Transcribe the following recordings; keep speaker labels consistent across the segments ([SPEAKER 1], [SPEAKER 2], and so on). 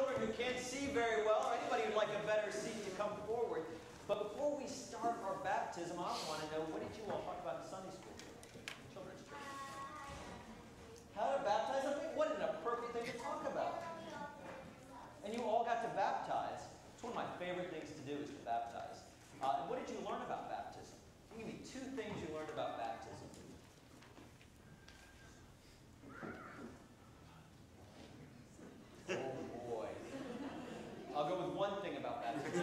[SPEAKER 1] children who can't see very well, or anybody who'd like a better seat to come forward. But before we start our baptism, I want to know what did you all talk about in Sunday school? Children's church. How to baptize? I what an appropriate thing to talk about. And you all got to baptize. It's one of my favorite things to do is to baptize. Uh, and what did you learn about baptism? Give me two things you learned about baptism. Oh boy. I'll go with one thing about baptism.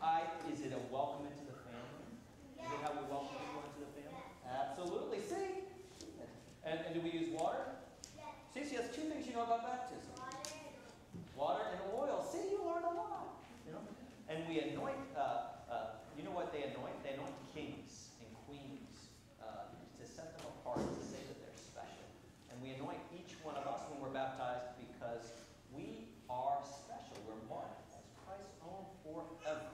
[SPEAKER 1] I, is it a welcome into the family? Is it how we welcome people into the family? Absolutely. See? And, do we use water? Yes. See, she has two things you know about baptism. Water and oil. See, you learn a lot. You know? And we anoint, uh, uh, you know what they anoint? They anoint kings and queens uh, to set them apart, to say that they're special. And we anoint each one of us when we're baptized because we are special. We're marked as Christ's own forever.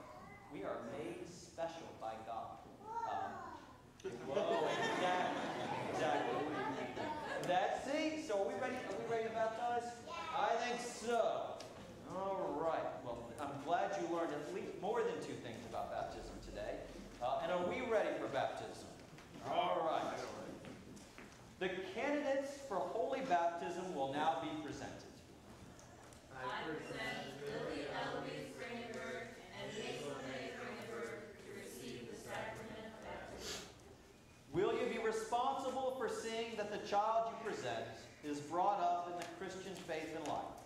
[SPEAKER 1] We are made special by God. Um, whoa, exactly, exactly. That's it. So are we ready? Are we ready to baptize? I think so. All right. Well, I'm glad you learned at least more than two things about baptism today. Uh, and are we ready for baptism? All right. The candidates for holy baptism will now be presented.
[SPEAKER 2] I present Lily Eloise Bringenberg and Hazel May Bringenberg to receive the sacrament of baptism.
[SPEAKER 1] Will you be responsible for seeing that the child you present is brought up in the Christian faith and life?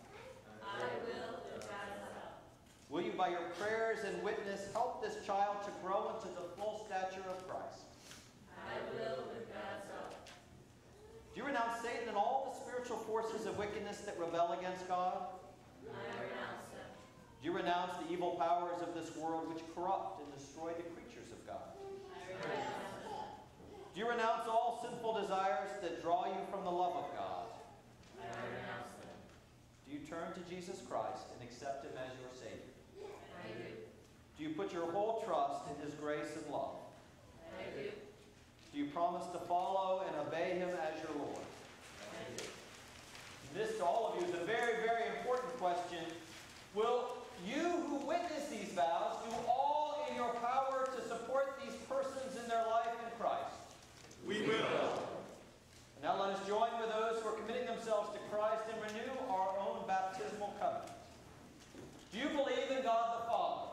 [SPEAKER 2] I will, with God's help.
[SPEAKER 1] Will you, by your prayers and witness, help this child to grow into the full stature of Christ?
[SPEAKER 2] I will, with God's help.
[SPEAKER 1] Do you renounce Satan and all the spiritual forces of wickedness that rebel against God?
[SPEAKER 2] I renounce them.
[SPEAKER 1] Do you renounce the evil powers of this world which corrupt and destroy the creatures of God?
[SPEAKER 2] I renounce them.
[SPEAKER 1] Do you renounce all sinful desires that draw you from the love of God?
[SPEAKER 2] I renounce them.
[SPEAKER 1] Do you turn to Jesus Christ and accept Him as your Savior?
[SPEAKER 2] Do
[SPEAKER 1] you put your whole trust in His grace and love?
[SPEAKER 2] I do.
[SPEAKER 1] Do you promise to follow and obey Him as your Lord?
[SPEAKER 2] I do.
[SPEAKER 1] This to all of you is a very, very important question. Will you who witness these vows do all in your power to support these persons in their life in Christ?
[SPEAKER 3] We will.
[SPEAKER 1] And now let us join with those who are committing themselves to Christ and renew our own baptismal covenant. Do you believe in God the Father?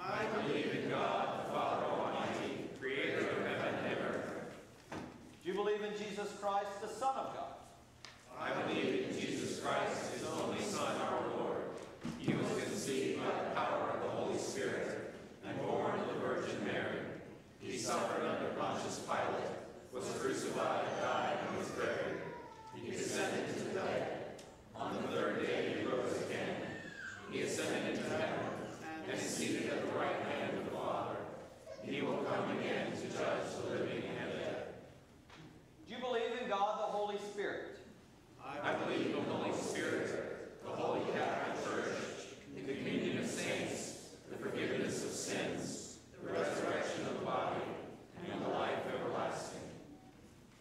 [SPEAKER 3] I believe in God, the Father Almighty, creator of heaven and earth.
[SPEAKER 1] Do you believe in Jesus Christ, the Son of God?
[SPEAKER 3] I believe in Jesus Christ, his only Son, our Lord. He was conceived by the power of the Holy Spirit and born of the Virgin Mary. He suffered under Pontius Pilate, was crucified, died, and was buried. He descended into dead. On the third day he rose again. He ascended into heaven and is seated at the right hand of the Father. He will come again to judge the living and the dead.
[SPEAKER 1] Do you believe in God the Holy Spirit?
[SPEAKER 3] I believe in the Holy Spirit, the Holy Catholic Church, the communion of saints, the forgiveness of sins, the resurrection of the body, and the life everlasting.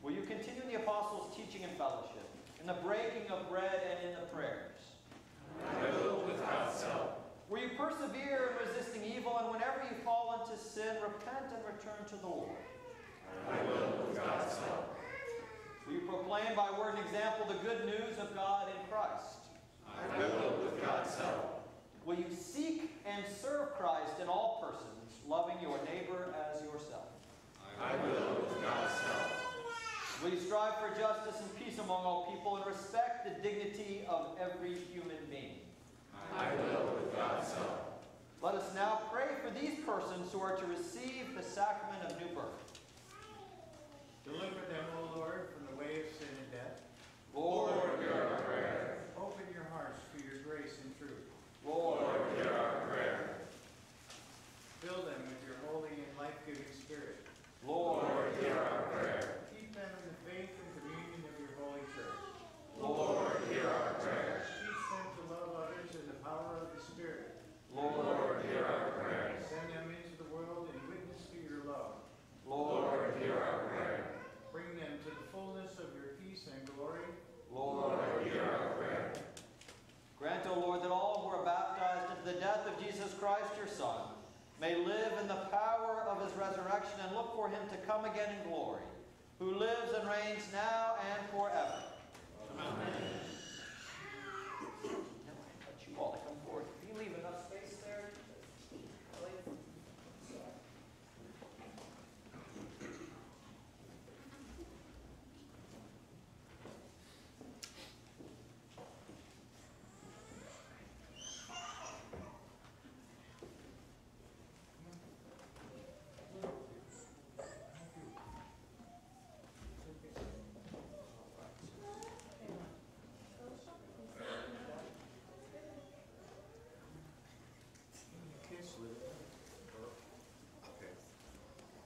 [SPEAKER 1] Will you continue in the apostles' teaching and fellowship, in the breaking of bread and in the prayers?
[SPEAKER 3] I will with God's help.
[SPEAKER 1] Will you persevere in resisting evil, and whenever into sin, repent and return to the Lord?
[SPEAKER 3] I will with God's help.
[SPEAKER 1] You proclaim by word and example the good news of God in Christ?
[SPEAKER 3] I will with God's help.
[SPEAKER 1] Will you seek and serve Christ in all persons, loving your neighbor as yourself?
[SPEAKER 3] I will with God's help.
[SPEAKER 1] Will you strive for justice and peace among all people and respect the dignity of every human being?
[SPEAKER 3] I will with God's help.
[SPEAKER 1] Let us now pray for these persons who are to receive the sacrament of new birth.
[SPEAKER 4] Deliver them, O Lord, from the way of sin and death.
[SPEAKER 3] Lord, hear our prayer.
[SPEAKER 4] Open your hearts to your grace and truth.
[SPEAKER 1] Lord,
[SPEAKER 3] Lord, hear our prayer.
[SPEAKER 4] Fill them with your holy and life-giving spirit.
[SPEAKER 1] Lord,
[SPEAKER 3] Lord, hear our prayer.
[SPEAKER 4] Keep them in the faith and communion of your holy church.
[SPEAKER 3] Lord, hear our prayer.
[SPEAKER 4] Teach them to love others in the power of the Spirit.
[SPEAKER 1] Lord,
[SPEAKER 3] Lord, hear our prayer.
[SPEAKER 4] Send them into the world and witness to your love.
[SPEAKER 1] Lord,
[SPEAKER 3] Lord, hear our prayer.
[SPEAKER 4] Bring them to the fullness of your peace and glory.
[SPEAKER 1] Lord, death of Christ, your Son, may live in the power of his resurrection and look for him to come again in glory, who lives and reigns now and forever.
[SPEAKER 3] Amen.
[SPEAKER 1] Now, I invite you all to come forward. Can you leave enough space there? Really?
[SPEAKER 4] Kiss with Okay.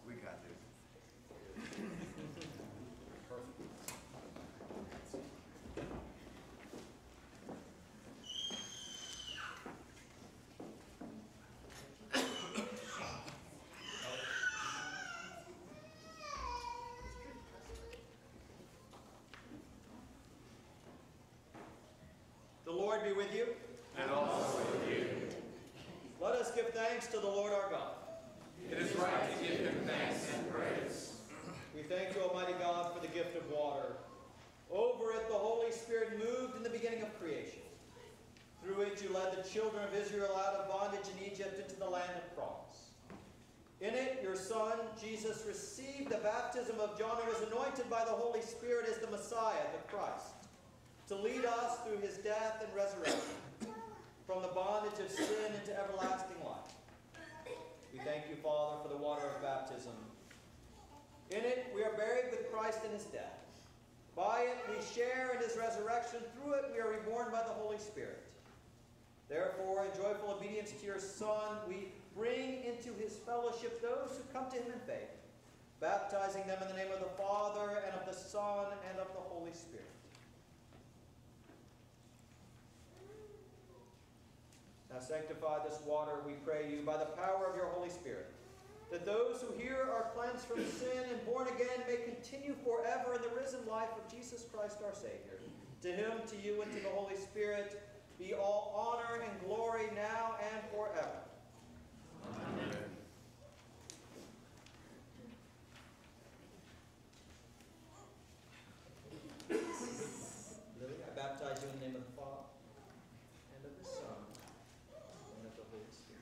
[SPEAKER 4] We got this.
[SPEAKER 1] The Lord be with you.
[SPEAKER 3] And also with you.
[SPEAKER 1] Let us give thanks to the Lord our God.
[SPEAKER 3] It is right to give him thanks and praise.
[SPEAKER 1] We thank you, Almighty God, for the gift of water. Over it, the Holy Spirit moved in the beginning of creation. Through it, you led the children of Israel out of bondage in Egypt into the land of promise. In it, your Son, Jesus, received the baptism of John and was anointed by the Holy Spirit as the Messiah, the Christ, to lead us through his death and resurrection from the bondage of sin into everlasting life. We thank you, Father, for the water of baptism. In it, we are buried with Christ in his death. By it, we share in his resurrection. Through it, we are reborn by the Holy Spirit. Therefore, in joyful obedience to your Son, we bring into his fellowship those who come to him in faith, baptizing them in the name of the Father, and of the Son, and of the Holy Spirit. Now sanctify this water, we pray you, by the power of your Holy Spirit, that those who here are cleansed from sin and born again may continue forever in the risen life of Jesus Christ our Savior. To him, to you, and to the Holy Spirit be all honor and glory now and forever.
[SPEAKER 3] Amen.
[SPEAKER 1] Lily, I baptize you in the name of the Father, and of the Son, and of the Holy Spirit.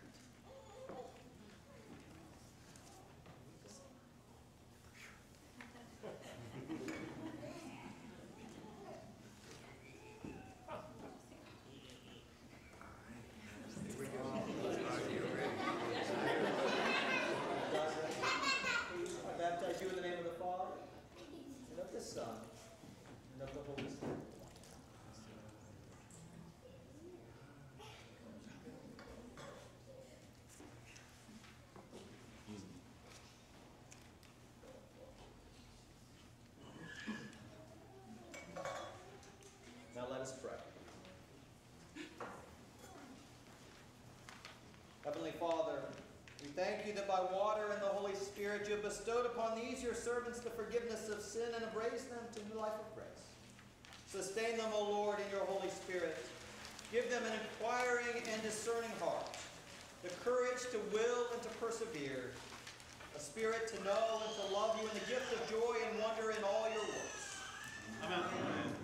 [SPEAKER 1] I baptize you in the name of the Father, and of the Son, and of the Holy Spirit. Now let us pray. Heavenly Father, we thank you that by water and the Holy Spirit you have bestowed upon these your servants the forgiveness of sin and have raised them to new life of grace. Sustain them, O Lord, in your Holy Spirit. Give them an inquiring and discerning heart, the courage to will and to persevere, a spirit to know and to love you, and the gift of joy and wonder in all your works.
[SPEAKER 3] Amen.